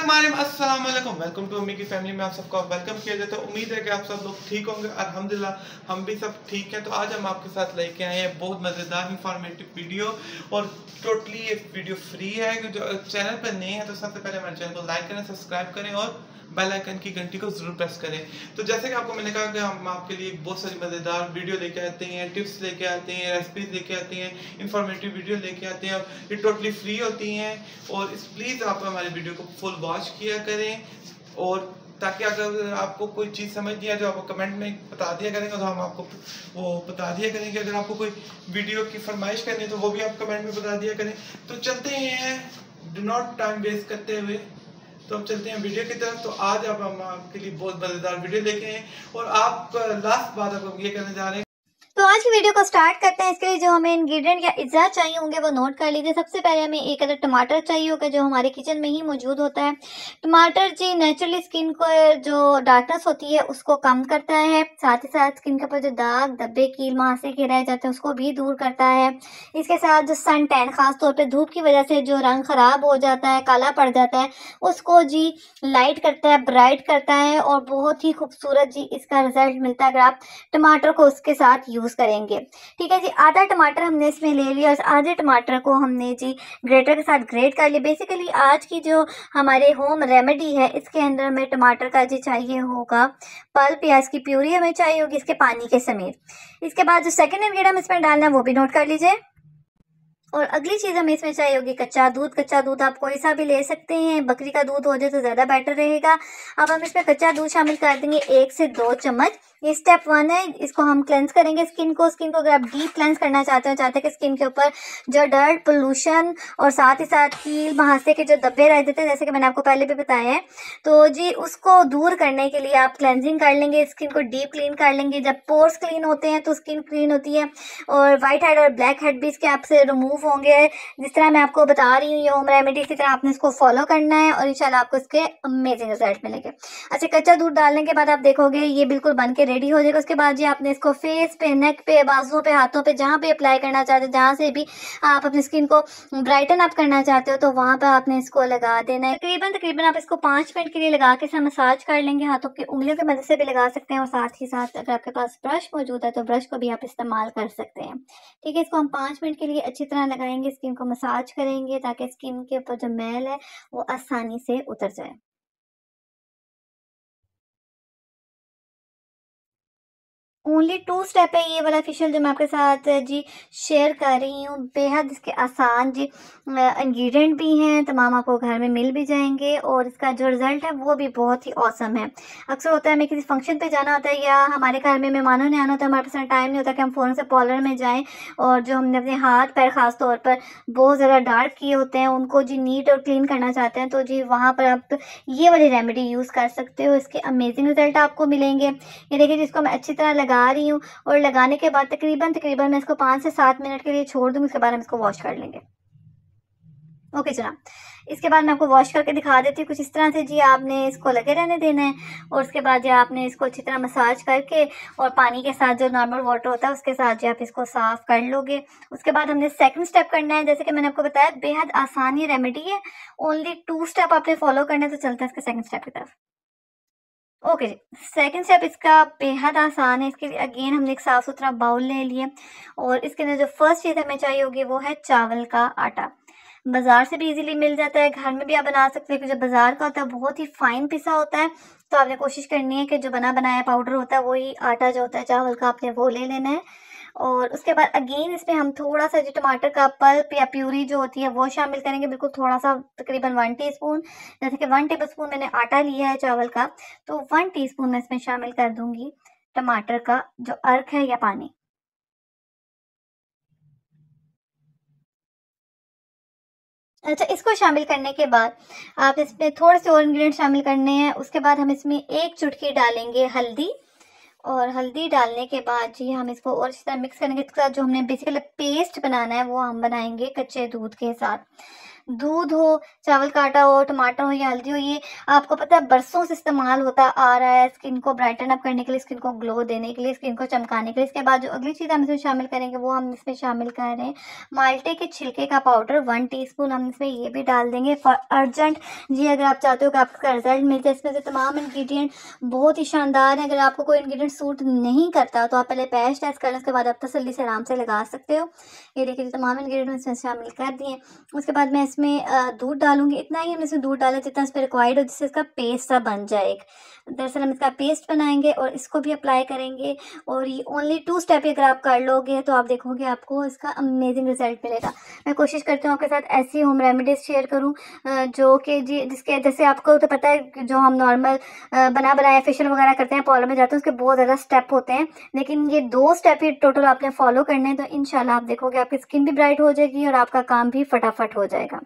अस्सलाम वालेकुम welcome. To अम्मी की फैमिली में आप सबका वेलकम किया जाता है। उम्मीद है कि आप सब लोग ठीक होंगे। अलहमदिल्ला हम भी सब ठीक हैं। तो आज हम आपके साथ लेके आए हैं बहुत मज़ेदार इंफॉर्मेटिव वीडियो और टोटली ये वीडियो फ्री है, जो, चैनल पर नए हैं तो सबसे पहले हमारे चैनल को लाइक करें सब्सक्राइब करें और बेल आइकन की घंटी को ज़रूर प्रेस करें। तो जैसे कि आपको मैंने कहा कि हम आपके लिए बहुत सारी मज़ेदार वीडियो लेके आते हैं टिप्स लेके आते हैं रेसिपीज़ लेके आते हैं इंफॉर्मेटिव वीडियो लेके आते हैं। ये टोटली फ्री होती हैं और प्लीज़ आप हमारे वीडियो को फुल वॉच किया करें और ताकि अगर आपको कोई चीज़ समझ नहीं आए तो आपको कमेंट में बता दिया करेंगे तो हम आपको वो बता दिया करेंगे। अगर आपको कोई वीडियो की फरमाइश करनी है तो वो भी आप कमेंट में बता दिया करें। तो चलते हैं। डू नॉट टाइम वेस्ट करते हुए तो अब चलते हैं वीडियो की तरफ़। तो आज आप हम आपके लिए बहुत मज़ेदार वीडियो देखे हैं और आप लास्ट बात आप हम ये करने जा रहे हैं तो आज की वीडियो को स्टार्ट करते हैं। इसके लिए जो हमें इंग्रेडिएंट या इज्जा चाहिए होंगे, वो नोट कर लीजिए। सबसे पहले हमें एक अदर टमाटर चाहिए होगा, जो हमारे किचन में ही मौजूद होता है। टमाटर जी नेचुरली स्किन को, जो डार्कनेस होती है, उसको कम करता है। साथ ही साथ स्किन के ऊपर जो दाग, धब्बे, कील महासे के रह जाते हैं, उसको भी दूर करता है। इसके साथ जो सन टैन खासतौर पर धूप की वजह से जो रंग खराब हो जाता है, काला पड़ जाता है, उसको जी लाइट करता है ब्राइट करता है और बहुत ही खूबसूरत जी इसका रिज़ल्ट मिलता है। अगर आप टमाटर को उसके साथ यूज़ यूज़ करेंगे। ठीक है जी, आधा टमाटर हमने इसमें ले लिया और आधे टमाटर को हमने जी ग्रेटर के साथ ग्रेट कर लिया। बेसिकली आज की जो हमारे होम रेमेडी है, इसके अंदर हमें टमाटर का जी चाहिए होगा पल्प या इसकी प्यूरी हमें चाहिए होगी, इसके पानी के समेत। इसके बाद जो सेकेंड इन्ग्रीडियंट हम इसमें डालना है, वो भी नोट कर लीजिए। और अगली चीज़ हमें इसमें चाहिए होगी कच्चा दूध। कच्चा दूध आप कोई सा भी ले सकते हैं, बकरी का दूध हो जाए तो ज़्यादा बेटर रहेगा। अब हम इसमें कच्चा दूध शामिल कर देंगे एक से दो चम्मच। ये स्टेप वन है। इसको हम क्लेंस करेंगे स्किन को। स्किन को अगर आप डीप क्लेंस करना चाहते हो, चाहते हैं कि स्किन के ऊपर जो डर्ट पोल्यूशन और साथ ही साथ कील महासे के जो धब्बे रह जाते हैं, जैसे कि मैंने आपको पहले भी बताया है। तो जी, उसको दूर करने के लिए आप क्लेंजिंग कर लेंगे। स्किन को डीप क्लीन कर लेंगे। जब पोर्स क्लीन होते हैं तो स्किन क्लीन होती है। और वाइट हेड और ब्लैक हेड भी इसके आपसे रिमूव होंगे। जिस तरह मैं आपको बता रही हूँ, ये होम रेमेडी इसी तरह आपने इसको फॉलो करना है और इंशाल्लाह आपको इसके अमेजिंग रिज़ल्ट मिलेंगे। अच्छा कच्चा दूध डालने के बाद आप देखोगे, ये बिल्कुल बन के रेडी हो जाएगा। उसके बाद जी आपने इसको फेस पे नेक पे, बाजुओं पे, हाथों पे, जहाँ पे अप्लाई करना चाहते हो, जहाँ से भी आप अपनी स्किन को ब्राइटन अप करना चाहते हो तो वहाँ पर आपने इसको लगा देना है। तकरीबन तकरीबन आप इसको पाँच मिनट के लिए लगा के मसाज कर लेंगे। हाथों की उंगलियों की मदद से भी लगा सकते हैं और साथ ही साथ अगर आपके पास ब्रश मौजूद है तो ब्रश को भी आप इस्तेमाल कर सकते हैं। ठीक है, इसको हम पाँच मिनट के लिए अच्छी तरह लगाएँगे स्किन को मसाज करेंगे, ताकि स्किन के ऊपर जो मैल है, वो आसानी से उतर जाए। ओनली टू स्टेप है ये वाला फेशियल जो मैं आपके साथ जी शेयर कर रही हूँ। बेहद इसके आसान जी इंग्रेडिएंट भी हैं, तमाम आपको घर में मिल भी जाएँगे और इसका जो रिज़ल्ट है वो भी बहुत ही औसम है। अक्सर होता है हमें किसी फ़ंक्शन पे जाना होता है या हमारे घर में मेहमानों ने आना होता है, हमारे पास टाइम नहीं होता कि हम फ़ौरन से पॉलर में जाएँ और जो हमने अपने हाथ पैर ख़ास तौर पर बहुत ज़्यादा डार्क किए होते हैं, उनको जी नीट और क्लीन करना चाहते हैं तो जी वहाँ पर आप ये वाली रेमेडी यूज़ कर सकते हो। इसके अमेजिंग रिज़ल्ट आपको मिलेंगे। ये देखिए जिसको मैं अच्छी तरह लगा रही हूँ और लगाने के बाद तकरीबन तकरीबन मैं इसको पाँच से सात मिनट के लिए छोड़ दूँगी उसके बाद हम इसको वॉश कर लेंगे। ओके जनाब इसके बाद मैं आपको वॉश करके दिखा देती हूँ कुछ इस तरह से। जी, आपने इसको लगे रहने देना है और उसके बाद जो आपने इसको अच्छी तरह मसाज करके और पानी के साथ जो नॉर्मल वाटर होता है उसके साथ जो आप इसको साफ़ कर लोगे। उसके बाद हमने सेकंड स्टेप करना है। जैसे कि मैंने आपको बताया, बेहद आसान ये रेमेडी है। ओनली टू स्टेप आपने फॉलो करना है तो चलते हैं इसके सेकेंड स्टेप की तरफ़। ओके जी सेकेंड स्टेप इसका बेहद आसान है। इसके लिए अगेन हमने एक साफ़ सुथरा बाउल ले लिया। और इसके अंदर जो फ़र्स्ट चीज़ हमें चाहिए होगी वो है चावल का आटा। बाज़ार से भी इजीली मिल जाता है। घर में भी आप बना सकते हैं जो बाज़ार का होता है, बहुत ही फाइन पिसा होता है। तो आपने कोशिश करनी है कि जो बना बनाया पाउडर होता है, वही आटा जो होता है, चावल का आपने वो ले लेना है। और उसके बाद अगेन इसमें हम थोड़ा सा जो टमाटर का पल्प या प्यूरी जो होती है, वो शामिल करेंगे। बिल्कुल थोड़ा सा तकरीबन वन टीस्पून जैसे कि वन टेबल स्पून मैंने आटा लिया है चावल का तो वन टीस्पून मैं इसमें शामिल कर दूँगी टमाटर का जो अर्क है या पानी। अच्छा इसको शामिल करने के बाद आप इसमें थोड़े से और इंग्रेडिएंट शामिल करने हैं, उसके बाद हम इसमें एक चुटकी डालेंगे हल्दी और हल्दी डालने के बाद जी हम इसको और इस तरह मिक्स करेंगे। इसके साथ जो हमने बेसिकली पेस्ट बनाना है, वो हम बनाएँगे कच्चे दूध के साथ। दूध हो, चावल का आटा हो, टमाटर हो, या हल्दी हो, ये आपको पता है बरसों से इस्तेमाल होता आ रहा है स्किन को ब्राइटन अप करने के लिए, स्किन को ग्लो देने के लिए, स्किन को चमकाने के लिए। इसके बाद जो अगली चीज़ हम इसमें शामिल करेंगे, वो हम इसमें शामिल कर रहे हैं। माल्टे के छिलके का पाउडर वन टी हम इसमें ये भी डाल देंगे। फॉर अर्जेंट, जी अगर आप चाहते हो कि आपका रिज़ल्ट मिल जाए, इसमें से तमाम इन्ग्रीडियंट बहुत ही शानदार है। अगर आपको कोई इन्ग्रीडियंट सूट नहीं करता तो आप पहले पैच टेस्ट करें उसके बाद आप तसली से आराम से लगा सकते हो। ये देखिए, तमाम इन्ग्रीडियंट इसमें शामिल कर दिए उसके बाद मैं दूध डालूँगी। इतना ही हम इसमें दूध डालें जितना इस पर रिक्वायर्ड हो, जिससे इसका पेस्ट सा बन जाए दरअसल हम इसका पेस्ट बनाएँगे और इसको भी अप्लाई करेंगे। और ये ओनली टू स्टेप अगर आप कर लोगे तो आप देखोगे आपको इसका अमेजिंग रिज़ल्ट मिलेगा। मैं कोशिश करती हूँ आपके साथ ऐसी होम रेमेडीज़ शेयर करूँ जो कि जी, जिसके, जैसे आपको तो पता है जो हम नॉर्मल बना, बनाया फेशियल वगैरह करते हैं पॉलर में जाते हैं, उसके बहुत ज़्यादा स्टेप होते हैं। लेकिन ये दो स्टेप ही टोटल आपने फॉलो करने हैं तो इनशाला आप देखोगे आपकी स्किन भी ब्राइट हो जाएगी और आपका काम भी फटाफट हो जाएगा।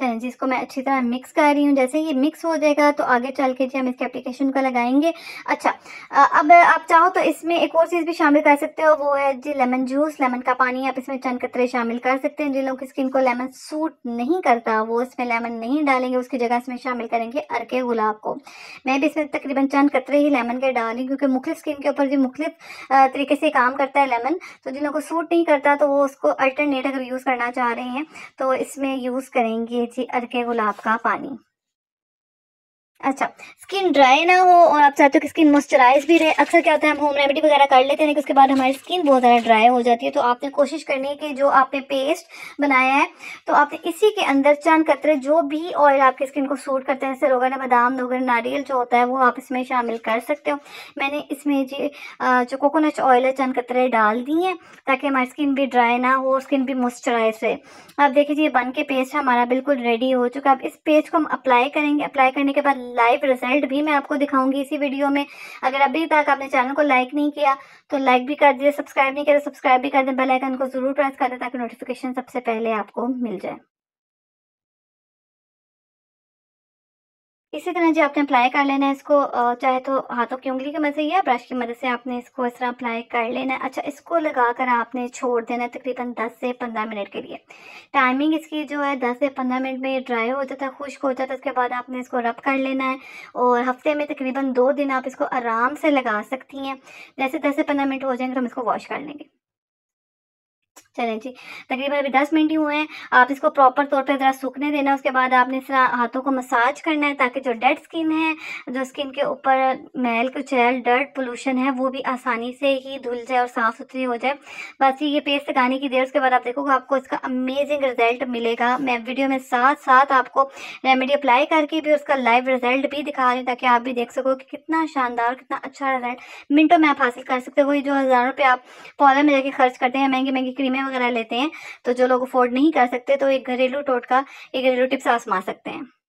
चलें जी इसको मैं अच्छी तरह मिक्स कर रही हूँ, जैसे ये मिक्स हो जाएगा तो आगे चल के जी हम इसके एप्लीकेशन को लगाएँगे। अच्छा अब आप चाहो तो इसमें एक और चीज़ भी शामिल कर सकते हो, वो है जी लेमन जूस लेमन का पानी आप इसमें चंद कतरे शामिल कर सकते हैं। जिन लोगों की स्किन को लेमन सूट नहीं करता, वो इसमें लेमन नहीं डालेंगे, उसकी जगह इसमें शामिल करेंगे अरके गुलाब को। मैं भी इसमें तकरीबन चंद कतरे ही लेमन के डाली, क्योंकि मुख्य स्किन के ऊपर जो मुख्तलिफ़ तरीके से काम करता है लेमन तो जिन लोगों को सूट नहीं करता तो वो उसको अल्टरनेट अगर यूज़ करना चाह रहे हैं तो इसमें यूज़ करेंगे जी अरके गुलाब का पानी। अच्छा स्किन ड्राई ना हो और आप चाहते हो कि स्किन मॉइस्चराइज भी रहे, अक्सर क्या होता है, हम होम रेमेडी वगैरह कर लेते हैं उसके बाद हमारी स्किन बहुत ज़्यादा ड्राई हो जाती है। तो आपने कोशिश करनी है कि जो आपने पेस्ट बनाया है तो आपने इसी के अंदर चंद कतरे, जो भी ऑयल आपकी स्किन को सूट करते हैं जैसे रोगन बादाम रोगन नारियल जो होता है, वो आप इसमें शामिल कर सकते हो। मैंने इसमें जी जो कोकोनट ऑयल है, चंद कतरे डाल दिए हैं, ताकि हमारी स्किन भी ड्राई ना हो स्किन भी मॉइस्चराइज रहे। आप देखिए जी बन के पेस्ट हमारा बिल्कुल रेडी हो चुका अब इस पेस्ट को हम अप्लाई करेंगे। अप्लाई करने के बाद लाइव रिज़ल्ट भी मैं आपको दिखाऊँगी इसी वीडियो में। अगर अभी तक आपने चैनल को लाइक नहीं किया तो लाइक भी कर दीजिए सब्सक्राइब नहीं करें तो सब्सक्राइब भी कर दें बेल आइकन को ज़रूर प्रेस कर दें ताकि नोटिफिकेशन सबसे पहले आपको मिल जाए। इसी तरह जी आपने अप्लाई कर लेना है इसको चाहे तो हाथों की उंगली की मदद से या ब्रश की मदद से आपने इसको इस तरह अप्लाई कर लेना है। अच्छा इसको लगाकर आपने छोड़ देना है तकरीबन 10 से 15 मिनट के लिए। टाइमिंग इसकी जो है 10 से 15 मिनट में ड्राई हो जाता है, खुश्क हो जाता है, उसके बाद आपने इसको रब कर लेना है। और हफ़्ते में तकरीबन दो दिन आप इसको आराम से लगा सकती हैं। जैसे दस से पंद्रह मिनट हो जाएँगे तो हम इसको वॉश कर लेंगे। चलें जी, तकरीबन अभी दस मिनट ही हुए हैं। आप इसको प्रॉपर तौर पे ज़रा सूखने देना, उसके बाद आपने इस हाथों को मसाज करना है ताकि जो डेड स्किन है, जो स्किन के ऊपर मैल कुचैल डर्ट पोल्यूशन है, वो भी आसानी से ही धुल जाए और साफ़ सुथरी हो जाए। बस ये पेस्ट लगाने की देर, उसके बाद आप देखोगे आपको इसका अमेजिंग रिज़ल्ट मिलेगा। मैं वीडियो में साथ साथ आपको रेमेडी अप्लाई करके भी उसका लाइव रिज़ल्ट भी दिखा रही हूँ, ताकि आप भी देख सको कि कितना शानदार, कितना अच्छा रिज़ल्ट मिनटों में आप हासिल कर सकते हो। वही जो हज़ारों रुपये आप पौधे में जाके खर्च करते हैं महँगी महँगी क्रीमें वगैरह लेते हैं तो जो लोग अफोर्ड नहीं कर सकते तो एक घरेलू टोटका, एक घरेलू टिप्स आजमा सकते हैं।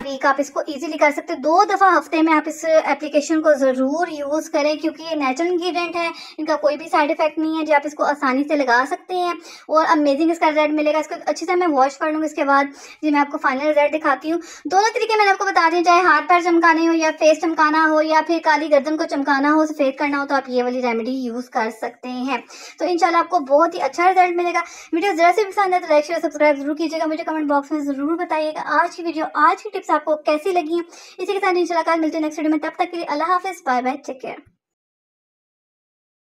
वीक, आप इसको इजीली कर सकते हैं। दो दफ़ा हफ़्ते में आप इस एप्लीकेशन को ज़रूर यूज़ करें, क्योंकि ये नेचुरल इंग्रेडिएंट है, इनका कोई भी साइड इफ़ेक्ट नहीं है, जो आप इसको आसानी से लगा सकते हैं। और अमेजिंग इसका रिज़ल्ट मिलेगा। इसको अच्छे से मैं वॉश कर लूँगी इसके बाद, जी मैं आपको फाइनल रिज़ल्ट दिखाती हूँ। दोनों तरीके मैंने आपको बता दें चाहे हाथ पैर चमकाने हो या फेस चमकाना हो, या फिर काली गर्दन को चमकाना हो सफ़ेद करना हो तो आप ये वाली रेमेडी यूज़ कर सकते हैं। तो इनशाला आपको बहुत ही अच्छा रिज़ल्ट मिलेगा। वीडियो ज़रा से पसंद है तो लाइक शेयर सब्सक्राइब ज़रूर कीजिएगा। मुझे कमेंट बॉक्स में ज़रूर बताइएगा। आज की वीडियो आज की टिप्स आपको कैसी लगी है? इसी के साथ इंशाल्लाह मिलते हैं नेक्स्ट वीडियो में। तब तक के लिए अल्लाह हाफिज़। Bye bye take care